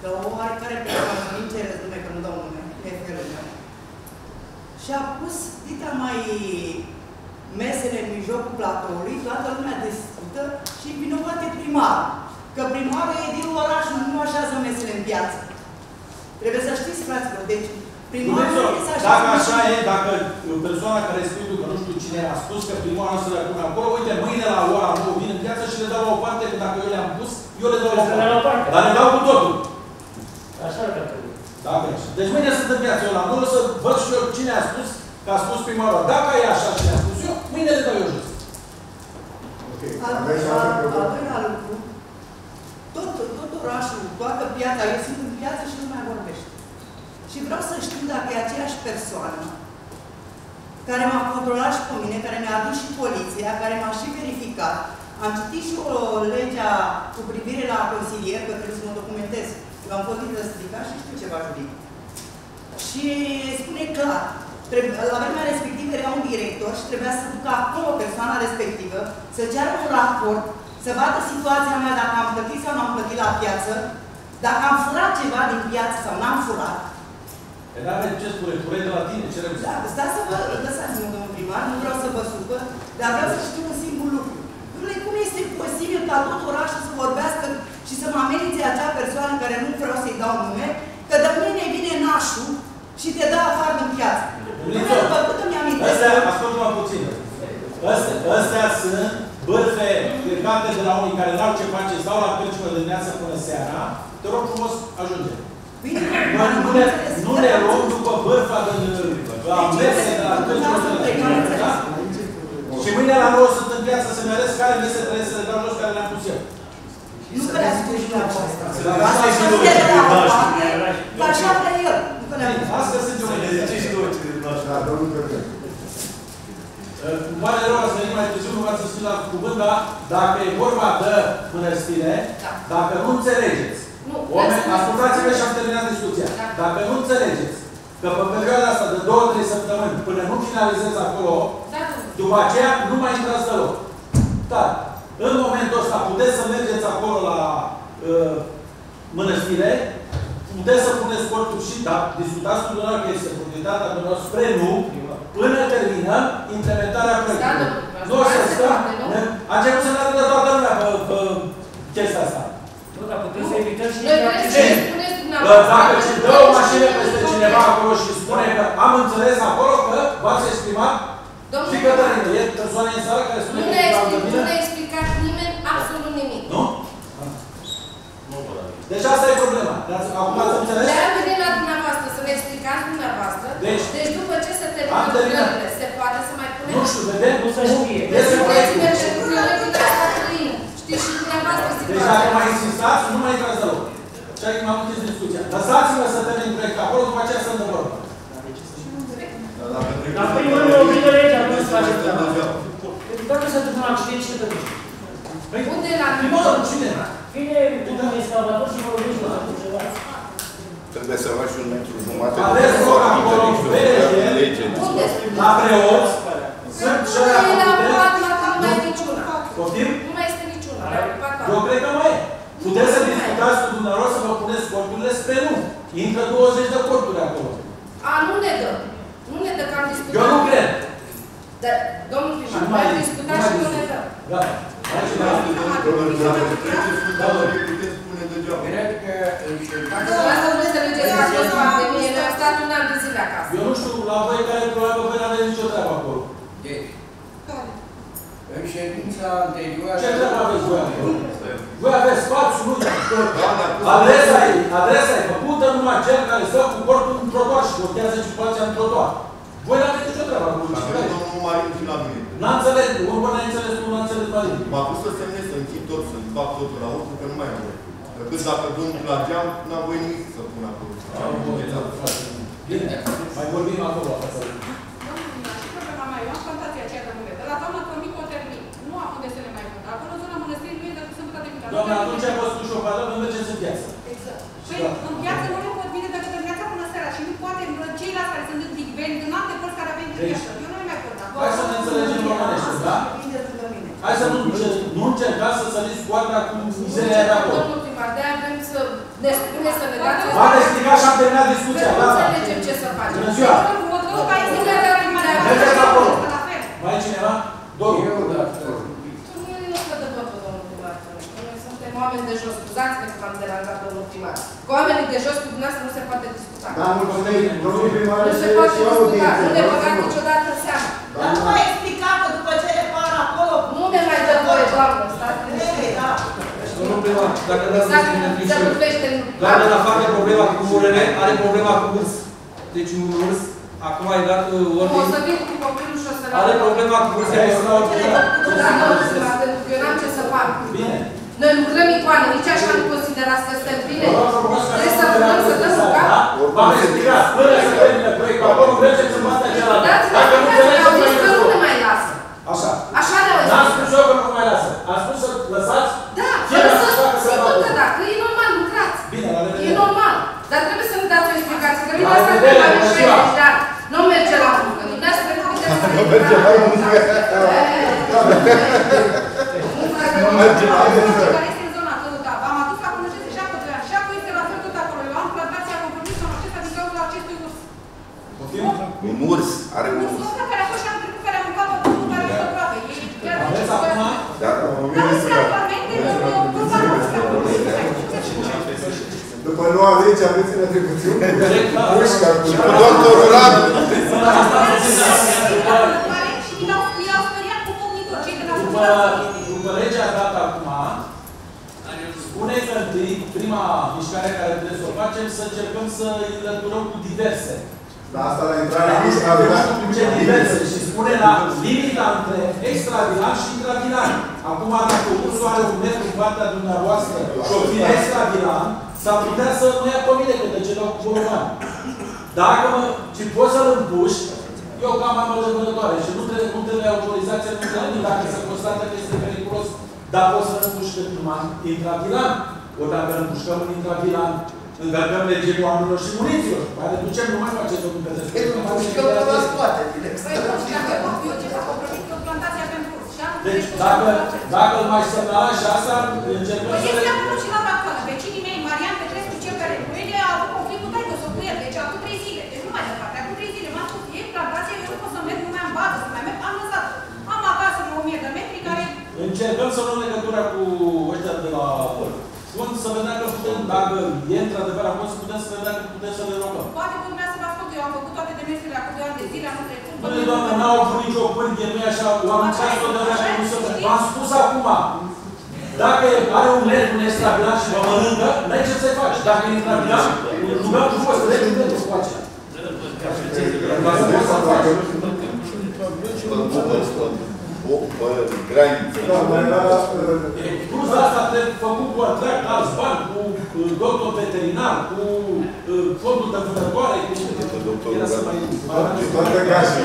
că o oarecare persoană, nu ce rezume că nu dau nume, pe felul meu, și-a pus dita mai mesele în mijlocul platoului, toată lumea discută și vinovate primarul. Că primarul e din oraș, nu așează mesele în piață. Trebuie să știți, fraților, deci primarul Dumnezeu, trebuie să așează Dacă mesele așa e, dacă persoana care spui tu, că nu știu cine a spus că primarul să le pune acolo, uite, mâine la ora 9 vin în piață și le dau la o parte, că dacă eu le-am pus, eu le dau la o Să le dau la o parte. parte. Dar le dau cu totul. Așa ar trebui. Dacă e așa. Deci mâine sunt în piață eu la 9 să văd și eu cine a spus că a spus primarul. Dacă e așa ce a spus eu, mâine le dau eu jos. Ok. Al Aveți alte al- al probleme? doilea lucru, tot, tot orașul, toată piața, eu sunt în piață și nu mai vorbește. Și vreau să știu dacă e aceeași persoană care m-a controlat și pe mine, care mi-a adus și poliția, care m-a și verificat. Am citit și o legea cu privire la consilier, că trebuie să mă documentez. Eu am fost stricat și știu ceva juridic. Și spune clar, trebuie, la vremea respectivă era un director și trebuia să ducă acolo persoana respectivă, să ceară un raport, să vadă situația mea dacă am plătit sau nu am plătit la piață, dacă am furat ceva din piață sau n-am furat. Păi dar avem ce spune, fure de la tine, ce rău. Da, stați să vă lăsați-mă, domnul primar, nu vreau să vă supăr, dar vreau să știu un singur lucru. Dom'le, cum este posibil ca tot orașul să vorbească și să mă amenințe acea persoană care nu vreau să-i dau nume, că de mâine vine nașul și te dă afară din piață. Unițo, După cât îmi amintesc, Astea, ascultă-mă puțin. Astea, astea sunt bârfe plecate de la unii care n-au ce face, stau la cărciumă de dimineață până seara. Te rog frumos, ajunge. bine, Noi nu ne, nu ne luăm după bârfa de la mese, de la cărciumă de la da? Și mâine la 9 sunt în viață să-mi arăți care mese trebuie să le dau jos care le-am pus eu. nu că le-a spus și la aceasta. Asta e Așa și vrea de la o parte, că așa vrea el. Nu că le-a spus. Asta sunt eu. Da, domnul Cărbel. Îmi pare rău, ați venit mai târziu, nu v-ați scris la cuvânt, dar dacă e vorba de mănăstire, Da. dacă nu înțelegeți, Nu, oameni, vreau să- ascultați-vă și am terminat discuția. Da. Dacă nu înțelegeți că pe perioada asta de două, trei săptămâni, până nu finalizezi acolo, Da, domnule. după aceea nu mai intrați deloc. Dar, în momentul ăsta, puteți să mergeți acolo la uh, mănăstire, puteți să puneți cortul și, da, discutați cu dumneavoastră că este proprietatea dumneavoastră spre nu, până termină implementarea proiectului. Da, domnule. Nu o să Asta se stăm. poate, nu? ne- A început să ne arătă toată lumea pe, pe chestia asta. Nu, dar putem să evităm și Noi vrem să Ce? ne spuneți Că dumneavoastră. Dacă ci dă o mașină peste cineva acolo și spune că am înțeles acolo că v-ați exprimat Domnule și Cătălină, e persoana în sală care spune Nu că ne-a e explicat, doamnă nu bine? ne-a explicat nimeni absolut nimic. Nu? Deci asta e problema. Dar Acum ați înțeles? Le-am venit la dumneavoastră să ne explicați dumneavoastră. Deci, deci după ce se am termină terminat. lucrările, se poate să mai punem... Nu știu, vedem. Nu se știe. Este proiectul. Sunteți pentru proiectul de asta plin. Știți și dumneavoastră Deci dacă situația. mai insistați, nu mai intrați deloc. Și aici m-am închis discuția. Lăsați-mă să termin proiectul acolo, după aceea să dăm vorba. Dar primul rând, obliga legea, nu se face treaba. Deci Dacă se întâmplă un accident, cine plătește? Păi, Unde la primul, cine? Vine un excavator și vorbește la ceva. Trebuie să faci un metru jumate Aveți de loc acolo, diferență vede, de lege. Unde? La preoți, sunt Nu cele e la făcute. ocupat la că nu mai e niciuna. Poftim? Nu mai este niciuna. Le-a ocupat Eu toată. cred că mai e. Puteți să discutați cu dumneavoastră să vă puneți corturile spre nu. Intră 20 de corturi acolo. A, nu ne dă. Nu ne dă, că am discutat. Eu nu cred. Dar, domnul Și primar, nu noi mai am discutat și nu ne dă. Gata. Mai cineva? Cred că încercăm Dumneavoastră nu înțelegeți că a fost pandemie, noi am stat un an de zile acasă. Eu nu știu la voi care probabil voi n-aveți nicio treabă acolo. Deci, în ședința anterioară... Ce treabă aveți voi acolo? Voi aveți spațiu, nu? Adresa e, adresa e făcută numai cel care stă cu cortul în trotuar și blochează circulația în trotuar. Voi n-aveți nicio treabă acolo. Domnul Marin și la mine. N-a înțeles, urmă n-a înțeles, nu n-a înțeles Marin. M-a pus să semnez, să închid tot, să fac totul înăuntru, că nu mai am voie. Decât dacă domnul la geam, n-am voie nimic să pun acolo. Bine, mai vorbim acolo. Domnul primar, și problema mea, eu am plantația aceea de mule. De la doamna Tomic o termin. Nu am unde să le mai vând. Acolo, în zona mănăstirii, nu e decât sâmbătă de vită. Doamne, atunci ai fost cu șopadă, nu mergeți în piață. Exact. Păi, în piață nu le pot vinde decât în piața până seara și nu poate ceilalți care sunt în Bigben, în alte părți care avem din Deci, piață. Eu nu le mai pot da. Hai să ne înțelegem românește, da? Hai să nu, nu încercați să săriți coarda cu mizeria de acolo. Domnul primar, de-aia vrem să ne spune, să ne dați... V-am explicat și am terminat discuția, Că nu gata. înțelegem ce să facem. Bună ziua! Mergeți acolo! Mai e cineva? Domnul. Nu nu stă de votul, domnul primar. Noi suntem oameni de jos. Scuzați-ne că v-am deranjat, domnul primar. Cu oamenii de jos, cu dumneavoastră, nu se poate discuta. Da, mulțumim. Domnul primar, Nu se este poate și discuta. audiență. Nu ne Vreau să băgați vă- niciodată în seamă. Dar nu ai explicat că după ce repar acolo... Nu ne mai dă voie, doamnă. Stați Ei, da. Domnul primar, dacă dați Dacă să ne se rupește în... Doamna, în afară de problema cu murele, are problema cu urs. Deci un urs, acum ai dat uh, O să ordine. vin cu copilul și o să Are problema cu urs, ai extraordinar. Da, domnul primar, pentru că eu n-am ce să fac. Bine. Noi lucrăm icoane, nici așa nu considerați că suntem bine? Trebuie să vrem să dăm un cap? V-am explicat, până să termine proiectul, acolo mergeți în partea cealaltă. Dați-ne Dacă nu explicație, că au înțelegeți, zis că mai nu ne mai lasă. Așa. Așa ne-au N-am zis. spus eu că nu vă mai lasă. Am spus să lăsați Da, fiecare fără să să facă spun treaba sigur că lui. da, că e normal, lucrați. Bine, la E revedere. normal. Dar trebuie să ne dați o explicație. Că mine La asta revedere, trebuie bună avem ziua. 60 de ani. Nu merge la muncă. Nu dați să Nu merge la muncă. Nu merge la muncă. care este în zona căuta. V-am adus la cunoștință și acolo doi ani. Și acolo este la fel tot acolo. Eu am plantația conformistă în acesta din cauza acestui urs. Un urs are un Ursul urs. ăsta care a fost și am trecut, care a mâncat pământul, care a fost aproape. E chiar Aveți acum? Da, da. Dar nu sunt actualmente, nu curba nu După nu aveți, aveți în atribuțiuni? Pușca cu... Cu doctorul Radu. Și i-au i-au speriat cu pomnitor, cei de la După, după legea dată acum, spune că întâi, prima mișcare care trebuie să o facem, să încercăm să îi înlăturăm cu diverse. La asta la intrare Dar nu nu avea. știu cu ce diverse și spune la limita între extravilan și intravilan. Acum, dacă ursul are un metru în partea dumneavoastră și o fi extravilan, s-ar putea să nu ia pe mine că de ce dau cu bolovan. Dacă mă, și poți să-l împuși, eu cam am o vânătoare și nu trebuie, nu trebuie autorizație, nu trebuie nimic dacă se constată că este periculos. Dar poți să-l împuși când numai intravilan. Ori dacă îl împușcăm în intravilan, încărcăm regimul oamenilor și muniților. Mai reducem, nu mai face domnul Petrescu. Ei, nu mușcăm pe la spate, direct. Păi, nu, și dacă eu eu ce fac, compromit eu plantația pentru urs. Și anul Deci, trecut dacă, am făcut dacă îl mai semnala și asta, încercăm Păi să este le... acolo și la actuală. Vecinii mei, Marian Petrescu, cel care cu ele, a avut conflict cu taică cu el. Deci acum trei zile. Deci nu mai departe. Acum trei zile m-am spus, e plantația, eu nu pot să merg, nu mai am bază, să mai merg. Am lăsat. Am acasă la 1000 de metri care Încercăm să luăm legătura cu ăștia de la fond, să vedem că putem, dacă e într-adevăr acolo, să putem să vedem că putem să le rogăm. poate că urmează să vă ascult. Eu am făcut toate demersurile acum 2 ani de zile, anul trecut. Bine, doamne, n-au avut nicio pârghie, nu e așa, o am tras tot de vreme, nu se V-am spus acum, dacă are un ler, un extravilan și vă mănâncă, n-ai ce să-i faci. Dacă e intravilan, îl rugăm frumos, să le pentru cu aceea. O graniță. Da, mai era... Plus asta trebuie făcut cu contract, alți bani, cu uh, doctor veterinar, cu uh, fondul de vânătoare, cu... Era să mai... Toată gașa.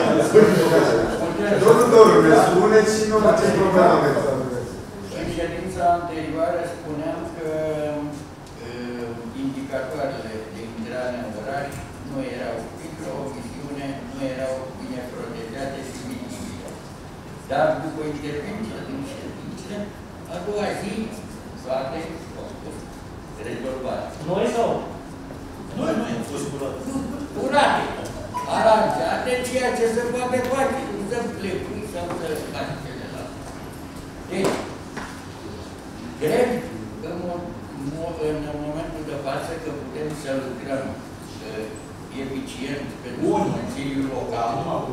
Domnul Dorule, spuneți și nu la ce problemă aveți. În ședința anterioară spuneam că uh, indicatoarele de intrare în oraș nu erau micro-visiune, nu erau bine protejate și vizibile. Dar după intervenția din ședință, a doua zi, toate au fost rezolvate. Noi sau? Noi, noi am fost curate. Curate, aranjate, ceea ce se poate face, nu să plecui sau să faci celălalt. Deci, cred că în, mo- mo- în momentul de față că putem să lucrăm uh, eficient pentru Bun. Consiliul Local, uh,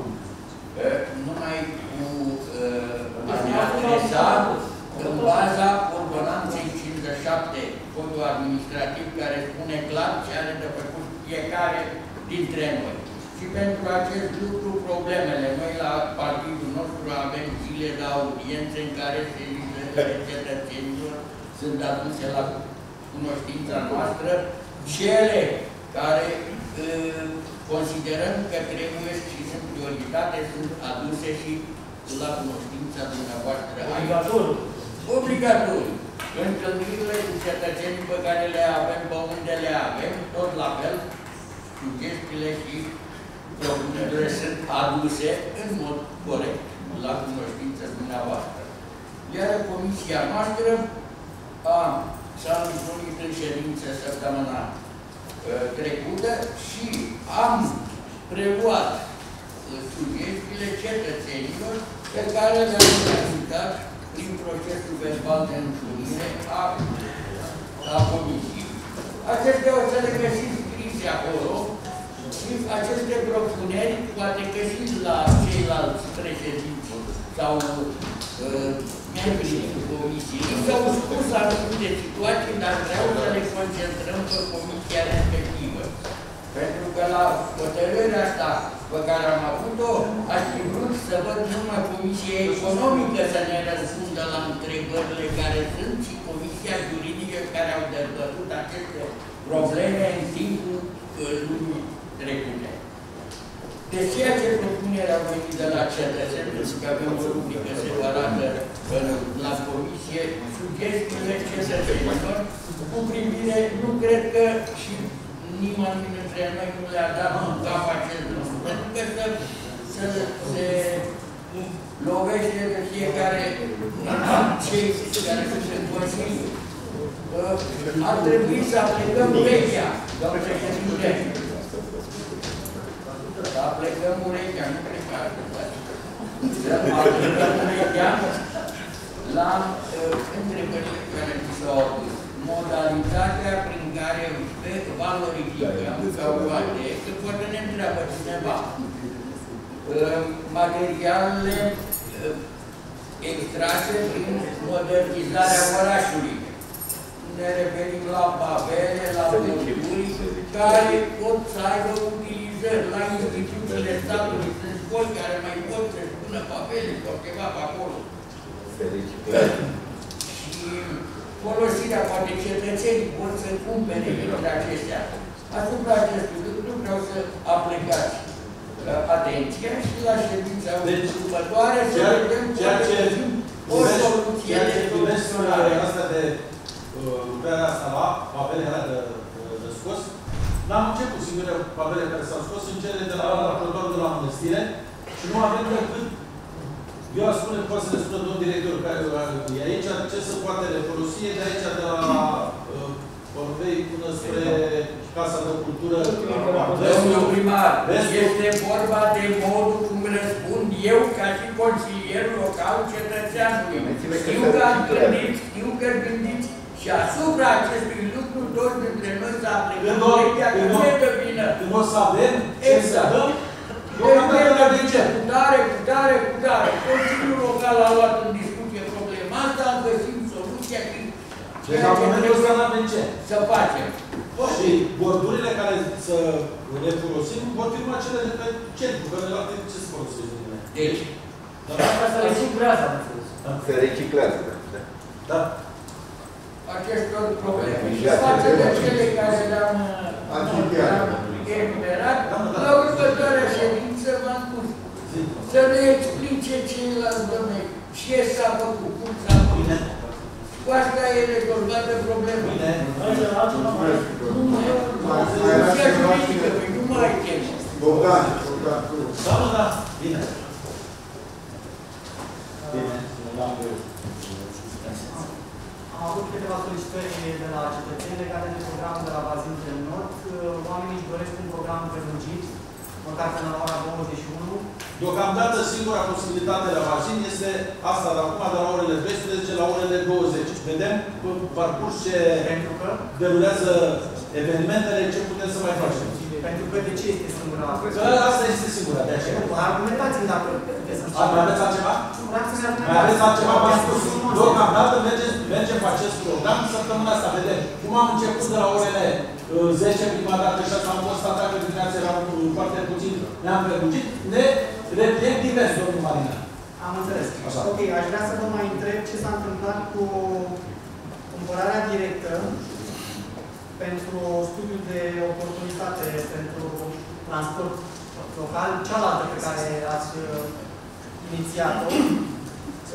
numai cu uh, a ne adresa în baza ordonanței 57 codul administrativ care spune clar ce are de făcut fiecare dintre noi. Și pentru acest lucru problemele. Noi la partidul nostru avem zile de audiențe în care serviciile cetățenilor sunt aduse la cunoștința noastră, cele care uh, considerăm că trebuie și sunt prioritate, sunt aduse și la cunoștința dumneavoastră. Obligatoriu. Obligatoriu. Întâlnirile cu cetățenii pe care le avem, pe unde le avem, tot la fel, sugestiile și propunerile sunt aduse în mod corect la cunoștință dumneavoastră. Iar comisia noastră a, s-a întâlnit în ședință săptămâna uh, trecută și am preluat uh, sugestiile cetățenilor pe care le-am prezentat prin procesul verbal de întâlnire a, a comisiei. Acestea o să le găsiți scrise acolo și aceste propuneri, poate găsiți la ceilalți președinți sau uh, membrii comisiei, s-au spus anumite situații, dar vreau să le concentrăm pe comisia respectivă. Pentru că la hotărârea asta pe care am avut-o, aș fi vrut să văd numai Comisia Economică să ne răspundă la întrebările care sunt și Comisia comisia juridică care au dezbătut aceste probleme în timpul uh, lunii trecute. Deci ceea ce propunerea a venit de la cetățeni, pentru că avem o rubrică separată uh, la comisie, sugestiile cetățenilor cu privire, nu cred că și nimeni dintre noi nu le-a dat în cap acest lucru, pentru că să, să se lovește de fiecare cei care sunt în Consiliu. Uh, Ar trebui să aplicăm urechea, doamne președinte. Să aplicăm urechea, nu cred că ar trebui. Să aplicăm urechea la uh, întrebările care mi s-au adus. Modalitatea prin care pe valorificăm sau poate, că poate ne întreabă cineva, uh, materialele uh, extrase prin modernizarea orașului. Ne referim la pavele, la borduri, care pot să aibă utilizări la instituțiile statului. Sunt școli care mai pot să-și pună pavele sau ceva pe acolo. Și folosirea, poate cetățenii pot să cumpere dintre acestea. Asupra acestui lucru vreau să aplicați uh, atenția și la ședința Deci, următoare să Ceea, vedem ceea ce o soluție ceea de ce privește asta de uh, lucrarea asta la papele alea de, de, de scos, n-am început singure papele care s-au scos în cele de la raportorul de la mănăstire și nu avem decât eu aș spune, poate să ne spună domnul director care e aici, ce se poate refolosi de aici, de la uh, Orvei până spre Casa de Cultură. Domnul primar, Restul- este vorba de modul cum răspund eu ca și consilier local cetățeanului. Știu că ați gândit, știu că gândiți și asupra acestui lucru toți dintre noi să aplicăm Când o- legea că când nu o- e de vină. Când o să avem, ce să Exact. dăm, Deci deocamdată de ce? cu tare, cu tare, cu tare. Consiliul local a luat în discuție problema asta, am găsit soluția și Deci la momentul ăsta n-avem ce. să facem. Și bordurile care să le folosim vor fi numai cele de pe centru, că de la ce se folosesc din ele. Deci, Asta se reciclează, am înțeles. Se reciclează, da. Da. Acestor probleme. Și Exact. față de cele care le-am Antipiare. le-am enumerat, la următoarea ședință v-am spus să ne explice ceilalți domnule ce s-a făcut, cum s-a făcut. Cu asta e rezolvată problema. Bine. Nu mai nu se juridică, păi nu mai tem. Bogdan, Bogdan, tu. Da, mă, da. Bine. Bine. Da, Am avut câteva solicitări de la cetățeni legate de programul de la Bazin de Nord. Oamenii își doresc un program prelungit, măcar până la ora 21. Deocamdată singura posibilitate la Vazin este asta de acum, de la orele 12 la orele 20. Vedem pe parcurs ce Pentru că, derulează evenimentele, ce putem să mai facem. pentru că de ce este singura? Că asta este singura, de aceea. Argumentați-mi dacă puteți să-mi A, Mai aveți altceva? Vreau să ne Mai aveți altceva? V-am spus, Nu, deocamdată mergem, mergem pe acest program săptămâna asta, vedem. Cum am început de la orele uh, 10 prima dată și asta am constatat că dimineața era uh, foarte puțin, ne-am prelungit, ne repliem divers, domnul Marina. Am înțeles. Așa. Ok, aș vrea să vă mai întreb ce s-a întâmplat cu cumpărarea directă pentru studiul de oportunitate pentru transport local, cealaltă pe care ați uh, inițiat-o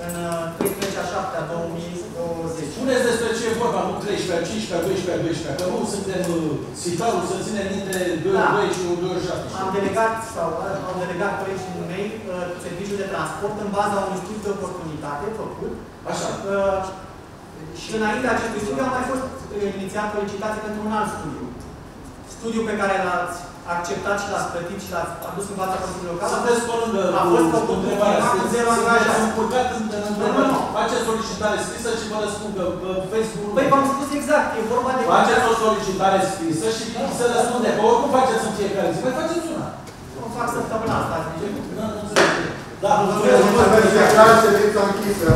în uh, 13 a 7 a 2020. Spuneți despre ce e vorba, nu 13, 15, 12, 12, că nu suntem uh, sitarul să ținem minte 2, Da. 2 și 27. Am delegat sau uh, au delegat colegii mei uh, serviciul de transport în baza unui studiu de oportunitate făcut. Așa. Uh, și înainte acestui studiu a mai fost uh, inițiat o licitație pentru un alt studiu. Studiu pe care l-ați acceptat și l-ați plătit și l-ați adus în fața Consiliului Local. Sunteți pe lângă A fost cu făcut întrebarea. cu zero Sunteți angajați. încurcat în în Nu, întrebare. nu, nu. Faceți solicitare scrisă și vă răspund că pe Facebook Păi v-am spus exact, e vorba de... Faceți o solicitare scrisă și se răspunde. Că oricum faceți în fiecare zi. Mai faceți una. O fac săptămâna asta, zice. Nu, nu înțeleg. Da, Mulțumesc, mulțumesc, ședința închisă.